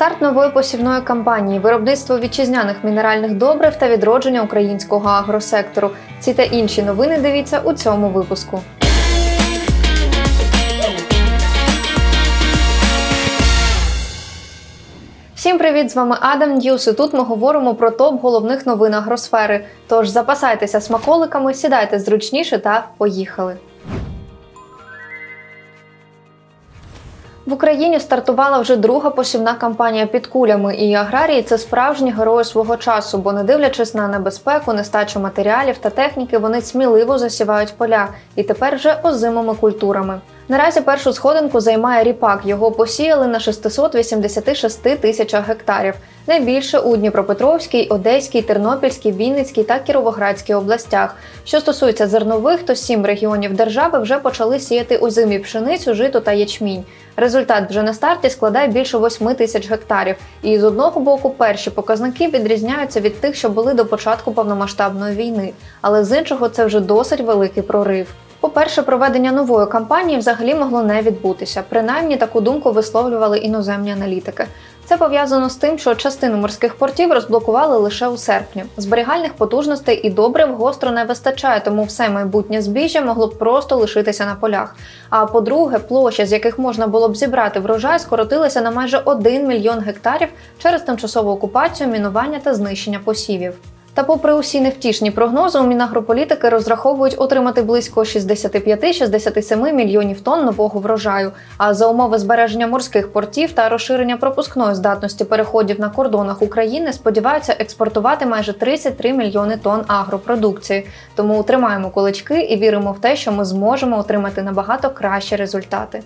Старт нової посівної кампанії, виробництво вітчизняних мінеральних добрив та відродження українського агросектору. Ці та інші новини дивіться у цьому випуску. Всім привіт! З вами Adam News. І Тут ми говоримо про топ головних новин агросфери. Тож запасайтеся смаколиками, сідайте зручніше та поїхали. В Україні стартувала вже друга посівна кампанія під кулями, і аграрії це справжні герої свого часу, бо не дивлячись на небезпеку, нестачу матеріалів та техніки, вони сміливо засівають поля і тепер вже озимими культурами. Наразі першу сходинку займає ріпак. Його посіяли на 686 тисячах гектарів. Найбільше у Дніпропетровській, Одеській, Тернопільській, Вінницькій та Кіровоградській областях. Що стосується зернових, то сім регіонів держави вже почали сіяти озимі пшеницю, жито та ячмінь. Результат вже на старті складає більше 8 тисяч гектарів. І з одного боку, перші показники відрізняються від тих, що були до початку повномасштабної війни, але з іншого це вже досить великий прорив. По-перше, проведення нової кампанії взагалі могло не відбутися. Принаймні таку думку висловлювали іноземні аналітики. Це пов'язано з тим, що частину морських портів розблокували лише у серпні. Зберігальних потужностей і добрив гостро не вистачає, тому все майбутнє збіжжя могло б просто лишитися на полях. А по-друге, площа, з яких можна було б зібрати врожай, скоротилася на майже 1 мільйон гектарів через тимчасову окупацію, мінування та знищення посівів. Та, попри усі невтішні прогнози, у Мінагрополітики розраховують отримати близько 65-67 мільйонів тонн нового врожаю. А за умови збереження морських портів та розширення пропускної здатності переходів на кордонах України сподіваються експортувати майже 33 мільйони тонн агропродукції. Тому тримаємо кулички і віримо в те, що ми зможемо отримати набагато кращі результати.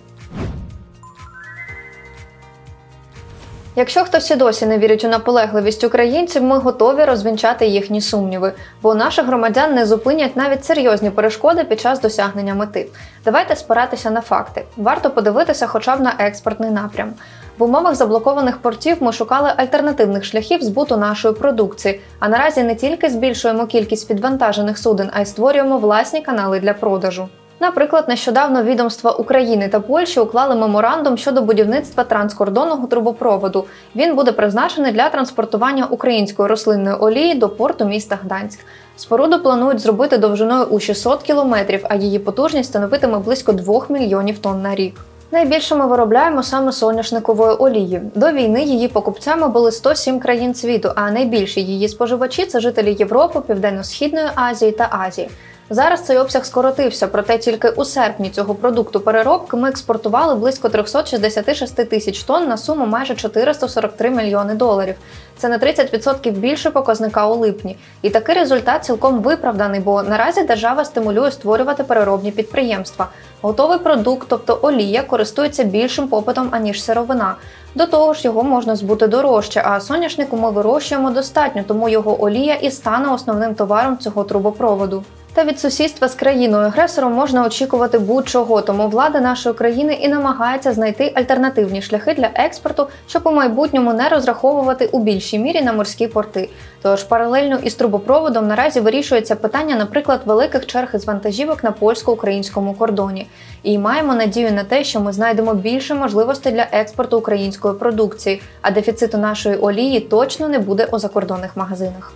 Якщо хтось і досі не вірить у наполегливість українців, ми готові розвінчати їхні сумніви, бо наших громадян не зупинять навіть серйозні перешкоди під час досягнення мети. Давайте спиратися на факти. Варто подивитися, хоча б на експортний напрям. В умовах заблокованих портів ми шукали альтернативних шляхів збуту нашої продукції. А наразі не тільки збільшуємо кількість підвантажених суден, а й створюємо власні канали для продажу. Наприклад, нещодавно відомства України та Польщі уклали меморандум щодо будівництва транскордонного трубопроводу. Він буде призначений для транспортування української рослинної олії до порту міста Гданськ. Споруду планують зробити довжиною у 600 кілометрів, а її потужність становитиме близько 2 мільйонів тонн на рік. Найбільше ми виробляємо саме соняшникової олії. До війни її покупцями були 107 країн світу, а найбільші її споживачі це жителі Європи, Південно-Східної Азії та Азії. Зараз цей обсяг скоротився, проте тільки у серпні цього продукту переробки ми експортували близько 366 тисяч тонн на суму майже 443 мільйони доларів. Це на 30% більше показника у липні. І такий результат цілком виправданий, бо наразі держава стимулює створювати переробні підприємства. Готовий продукт, тобто олія, користується більшим попитом аніж сировина. До того ж, його можна збути дорожче, а соняшнику ми вирощуємо достатньо, тому його олія і стане основним товаром цього трубопроводу. Та від сусідства з країною агресором можна очікувати будь-чого, тому влада нашої країни і намагається знайти альтернативні шляхи для експорту, щоб у майбутньому не розраховувати у більшій мірі на морські порти. Тож паралельно із трубопроводом наразі вирішується питання, наприклад, великих черг із вантажівок на польсько-українському кордоні. І маємо надію на те, що ми знайдемо більше можливостей для експорту української продукції, а дефіциту нашої олії точно не буде у закордонних магазинах.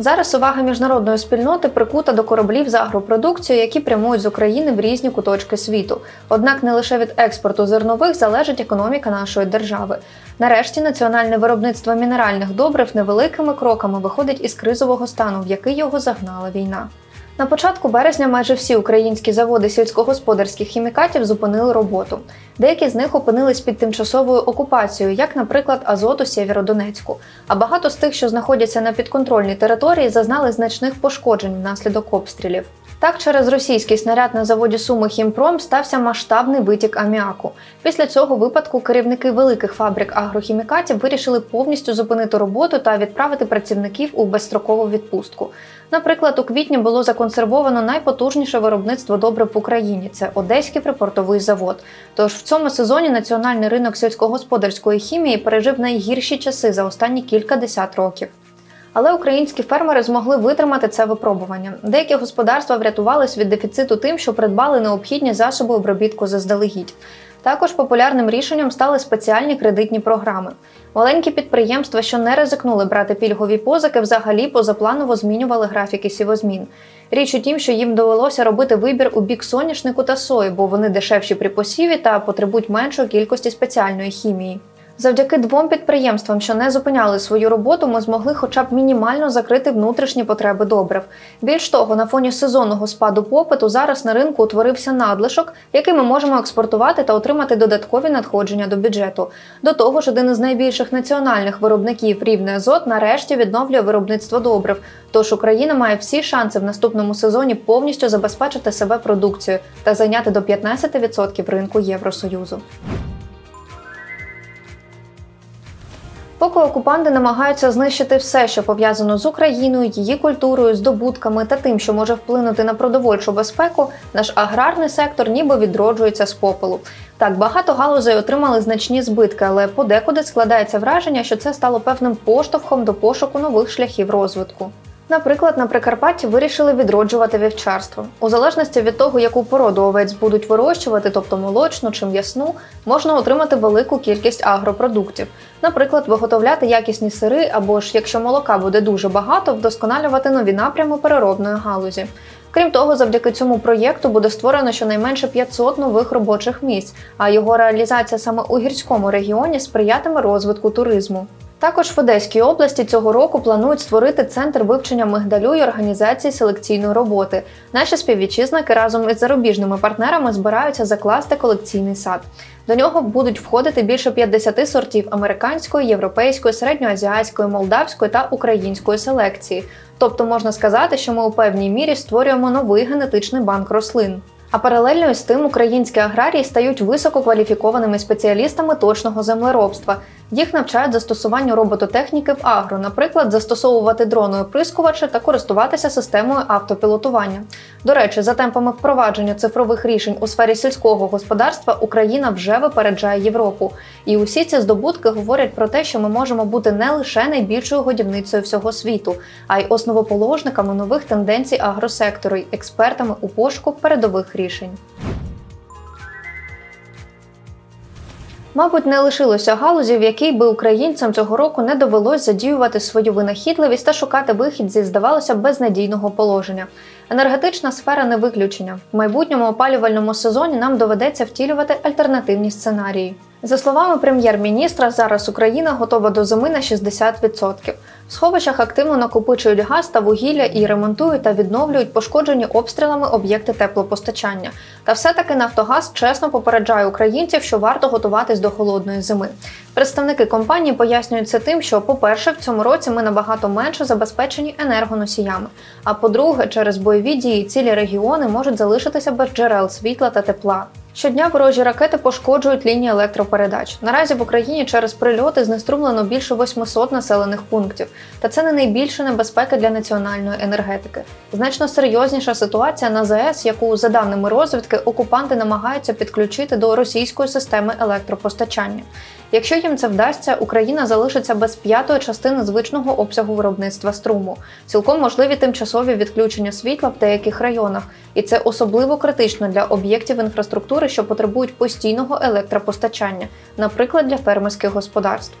Зараз увага міжнародної спільноти прикута до кораблів з агропродукцією, які прямують з України в різні куточки світу. Однак не лише від експорту зернових залежить економіка нашої держави. Нарешті національне виробництво мінеральних добрив невеликими кроками виходить із кризового стану, в який його загнала війна. На початку березня майже всі українські заводи сільськогосподарських хімікатів зупинили роботу. Деякі з них опинились під тимчасовою окупацією, як, наприклад, Азот у Сєвєродонецьку. А багато з тих, що знаходяться на підконтрольній території, зазнали значних пошкоджень внаслідок обстрілів. Так, через російський снаряд на заводі Суми Хімпром стався масштабний витік аміаку. Після цього випадку керівники великих фабрик агрохімікатів вирішили повністю зупинити роботу та відправити працівників у безстрокову відпустку. Наприклад, у квітні було законсервовано найпотужніше виробництво добрив в Україні це Одеський припортовий завод. Тож в цьому сезоні національний ринок сільськогосподарської хімії пережив найгірші часи за останні кілька десят років. Але українські фермери змогли витримати це випробування. Деякі господарства врятувались від дефіциту тим, що придбали необхідні засоби обробітку заздалегідь. Також популярним рішенням стали спеціальні кредитні програми. Маленькі підприємства, що не ризикнули брати пільгові позики, взагалі позапланово змінювали графіки сівозмін. Річ у тім, що їм довелося робити вибір у бік соняшнику та сої, бо вони дешевші при посіві та потребують меншої кількості спеціальної хімії. Завдяки двом підприємствам, що не зупиняли свою роботу, ми змогли хоча б мінімально закрити внутрішні потреби добрив. Більш того, на фоні сезонного спаду попиту зараз на ринку утворився надлишок, який ми можемо експортувати та отримати додаткові надходження до бюджету. До того ж, один із найбільших національних виробників рівне азот нарешті відновлює виробництво добрив. Тож Україна має всі шанси в наступному сезоні повністю забезпечити себе продукцією та зайняти до 15% ринку Євросоюзу. Поки окупанти намагаються знищити все, що пов'язано з Україною, її культурою, здобутками та тим, що може вплинути на продовольчу безпеку, наш аграрний сектор ніби відроджується з попелу. Так, багато галузей отримали значні збитки, але подекуди складається враження, що це стало певним поштовхом до пошуку нових шляхів розвитку. Наприклад, на Прикарпатті вирішили відроджувати вівчарство. У залежності від того, яку породу овець будуть вирощувати, тобто молочну чи м'ясну, можна отримати велику кількість агропродуктів. Наприклад, виготовляти якісні сири, або ж якщо молока буде дуже багато, вдосконалювати нові напрями переробної галузі. Крім того, завдяки цьому проєкту буде створено щонайменше 500 нових робочих місць, а його реалізація саме у гірському регіоні сприятиме розвитку туризму. Також в Одеській області цього року планують створити центр вивчення мигдалю і організації селекційної роботи. Наші співвітчизники разом із зарубіжними партнерами збираються закласти колекційний сад. До нього будуть входити більше 50 сортів американської, європейської, середньоазіатської, молдавської та української селекції. Тобто можна сказати, що ми у певній мірі створюємо новий генетичний банк рослин. А паралельно з тим українські аграрії стають висококваліфікованими спеціалістами точного землеробства. Їх навчають застосуванню робототехніки в агро, наприклад, застосовувати дрони оприскувачі та користуватися системою автопілотування. До речі, за темпами впровадження цифрових рішень у сфері сільського господарства Україна вже випереджає Європу. І усі ці здобутки говорять про те, що ми можемо бути не лише найбільшою годівницею всього світу, а й основоположниками нових тенденцій агросектору й експертами у пошуку передових рішень. Мабуть, не лишилося галузі, в якій би українцям цього року не довелось задіювати свою винахідливість та шукати вихід зі, здавалося, безнадійного положення. Енергетична сфера не виключення. В майбутньому опалювальному сезоні нам доведеться втілювати альтернативні сценарії. За словами прем'єр-міністра, зараз Україна готова до зими на 60%. В сховищах активно накопичують газ та вугілля і ремонтують та відновлюють пошкоджені обстрілами об'єкти теплопостачання. Та все-таки Нафтогаз чесно попереджає українців, що варто готуватись до холодної зими. Представники компанії пояснюють це тим, що, по-перше, в цьому році ми набагато менше забезпечені енергоносіями. А по-друге, через бойові дії цілі регіони можуть залишитися без джерел світла та тепла. Щодня ворожі ракети пошкоджують лінії електропередач. Наразі в Україні через прильоти знеструмлено більше 800 населених пунктів, та це не найбільша небезпека для національної енергетики. Значно серйозніша ситуація на ЗАЕС, яку за даними розвідки окупанти намагаються підключити до російської системи електропостачання. Якщо їм це вдасться, Україна залишиться без п'ятої частини звичного обсягу виробництва струму. Цілком можливі тимчасові відключення світла в деяких районах, і це особливо критично для об'єктів інфраструктури, що потребують постійного електропостачання, наприклад, для фермерських господарств.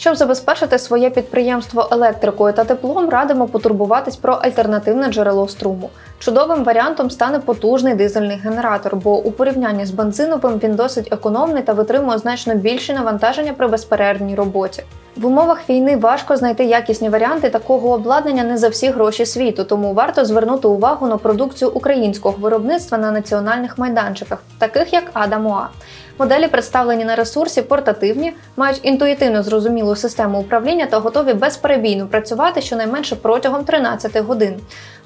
Щоб забезпечити своє підприємство електрикою та теплом, радимо потурбуватись про альтернативне джерело струму. Чудовим варіантом стане потужний дизельний генератор, бо у порівнянні з бензиновим він досить економний та витримує значно більше навантаження при безперервній роботі. В умовах війни важко знайти якісні варіанти такого обладнання не за всі гроші світу, тому варто звернути увагу на продукцію українського виробництва на національних майданчиках, таких як Адамуа. Моделі представлені на ресурсі, портативні, мають інтуїтивно зрозумілу систему управління та готові безперебійно працювати щонайменше протягом 13 годин.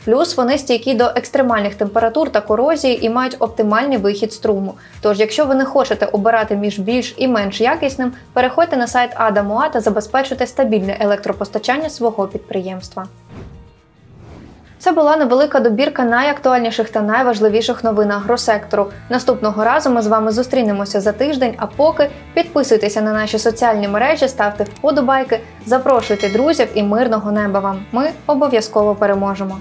Плюс вони стійкі до екстремальних температур та корозії і мають оптимальний вихід струму. Тож, якщо ви не хочете обирати між більш і менш якісним, переходьте на сайт Адамуа та забезпечуйте стабільне електропостачання свого підприємства. Це була невелика добірка найактуальніших та найважливіших новин агросектору. Наступного разу ми з вами зустрінемося за тиждень. А поки підписуйтеся на наші соціальні мережі, ставте вподобайки, запрошуйте друзів і мирного неба вам. Ми обов'язково переможемо.